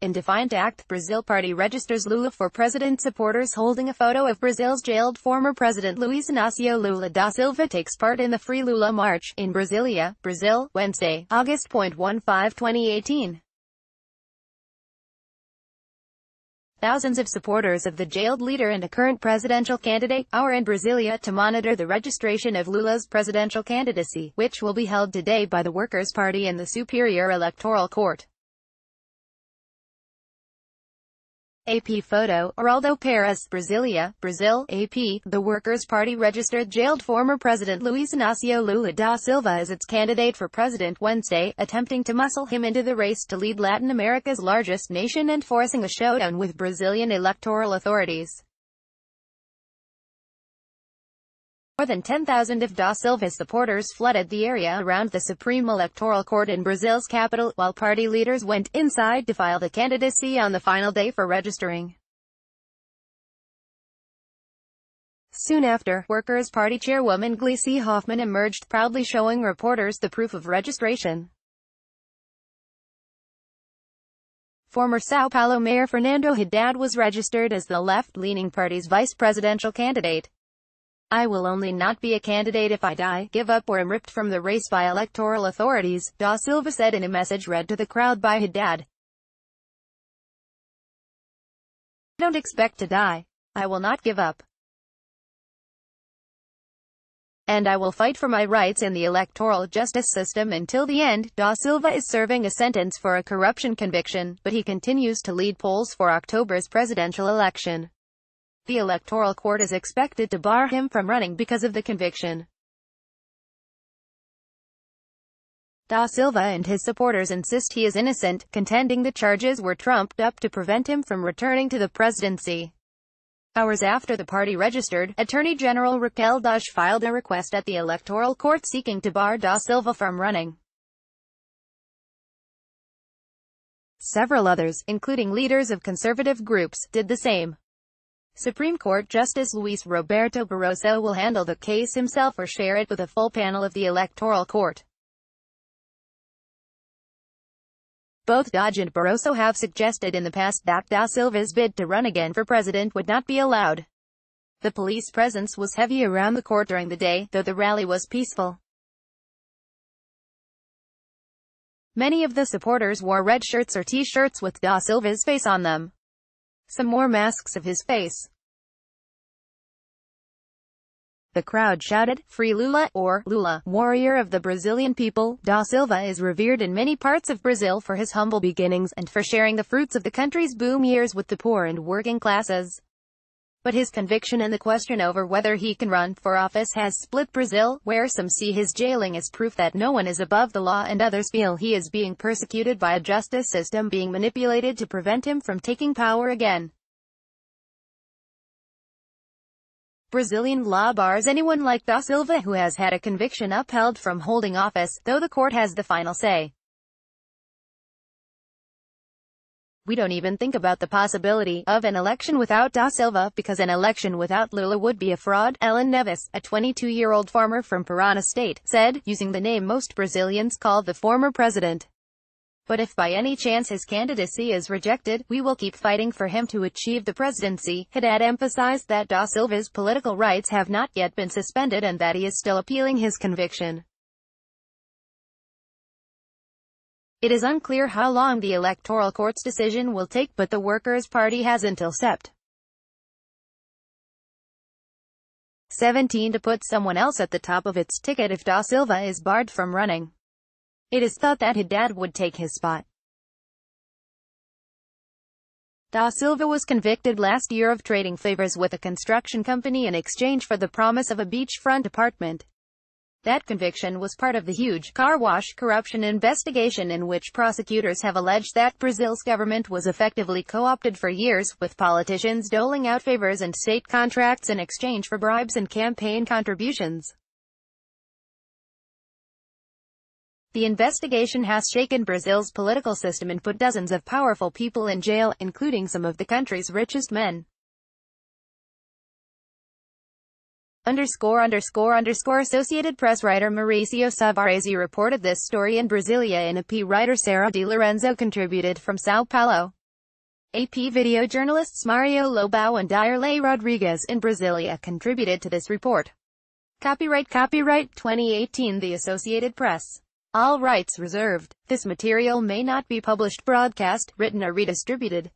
In defiant act, Brazil party registers Lula for president supporters holding a photo of Brazil's jailed former president Luiz Inácio Lula da Silva takes part in the Free Lula March, in Brasilia, Brazil, Wednesday, August 15, 2018. Thousands of supporters of the jailed leader and a current presidential candidate are in Brasilia to monitor the registration of Lula's presidential candidacy, which will be held today by the Workers' Party in the Superior Electoral Court. AP photo, Eraldo Peres, Brasilia, Brazil, AP, the Workers' Party registered jailed former President Luiz Inácio Lula da Silva as its candidate for president Wednesday, attempting to muscle him into the race to lead Latin America's largest nation and forcing a showdown with Brazilian electoral authorities. More than 10,000 of Da Silva's supporters flooded the area around the Supreme Electoral Court in Brazil's capital, while party leaders went inside to file the candidacy on the final day for registering. Soon after, Workers' Party chairwoman Gleisi Hoffmann emerged proudly showing reporters the proof of registration. Former Sao Paulo Mayor Fernando Haddad was registered as the left-leaning party's vice presidential candidate. I will only not be a candidate if I die, give up or am ripped from the race by electoral authorities, Da Silva said in a message read to the crowd by Haddad. I don't expect to die. I will not give up. And I will fight for my rights in the electoral justice system until the end. Da Silva is serving a sentence for a corruption conviction, but he continues to lead polls for October's presidential election. The Electoral Court is expected to bar him from running because of the conviction. Da Silva and his supporters insist he is innocent, contending the charges were trumped up to prevent him from returning to the presidency. Hours after the party registered, Attorney General Raquel Dodge filed a request at the Electoral Court seeking to bar Da Silva from running. Several others, including leaders of conservative groups, did the same. Supreme Court Justice Luis Roberto Barroso will handle the case himself or share it with a full panel of the Electoral Court. Both Dodge and Barroso have suggested in the past that Da Silva's bid to run again for president would not be allowed. The police presence was heavy around the court during the day, though the rally was peaceful. Many of the supporters wore red shirts or t-shirts with Da Silva's face on them. Some more masks of his face. The crowd shouted, Free Lula, or Lula, warrior of the Brazilian people. Da Silva is revered in many parts of Brazil for his humble beginnings, and for sharing the fruits of the country's boom years with the poor and working classes. But his conviction and the question over whether he can run for office has split Brazil, where some see his jailing as proof that no one is above the law and others feel he is being persecuted by a justice system being manipulated to prevent him from taking power again. Brazilian law bars anyone like Da Silva who has had a conviction upheld from holding office, though the court has the final say. We don't even think about the possibility of an election without Da Silva, because an election without Lula would be a fraud, Ellen Neves, a 22-year-old farmer from Parana state, said, using the name most Brazilians call the former president. But if by any chance his candidacy is rejected, we will keep fighting for him to achieve the presidency. Haddad emphasized that Da Silva's political rights have not yet been suspended and that he is still appealing his conviction. It is unclear how long the Electoral Court's decision will take but the Workers' Party has until Sept. 17 to put someone else at the top of its ticket if Da Silva is barred from running. It is thought that Haddad would take his spot. Da Silva was convicted last year of trading favors with a construction company in exchange for the promise of a beachfront apartment. That conviction was part of the huge car wash corruption investigation in which prosecutors have alleged that Brazil's government was effectively co-opted for years, with politicians doling out favors and state contracts in exchange for bribes and campaign contributions. The investigation has shaken Brazil's political system and put dozens of powerful people in jail, including some of the country's richest men. Underscore underscore underscore Associated Press writer Mauricio Savarese reported this story in Brasilia in a P. writer Sarah Di Lorenzo contributed from Sao Paulo. AP video journalists Mario Lobão and Dirley Rodriguez in Brasilia contributed to this report. Copyright Copyright 2018 The Associated Press. All rights reserved. This material may not be published, broadcast, written or redistributed.